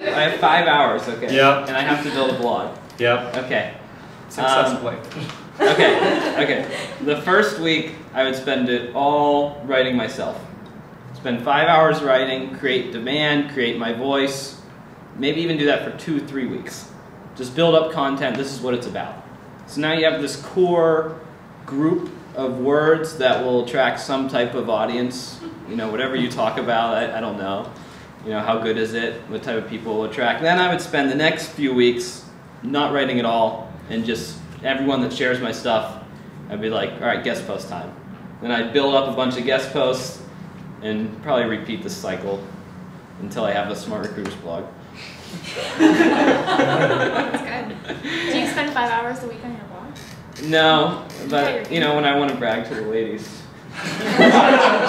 I have five hours, okay? Yeah. And I have to build a blog. Yep. Okay. Successfully. Um, okay. Okay. The first week, I would spend it all writing myself. Spend five hours writing, create demand, create my voice. Maybe even do that for two, three weeks. Just build up content. This is what it's about. So now you have this core group of words that will attract some type of audience. You know, whatever you talk about, I, I don't know. You know, how good is it? What type of people will attract? Then I would spend the next few weeks not writing at all and just everyone that shares my stuff, I'd be like, all right, guest post time. Then I'd build up a bunch of guest posts and probably repeat this cycle until I have a SmartRecruiters blog. That's good. Do you spend five hours a week on your blog? No, but you know, when I want to brag to the ladies.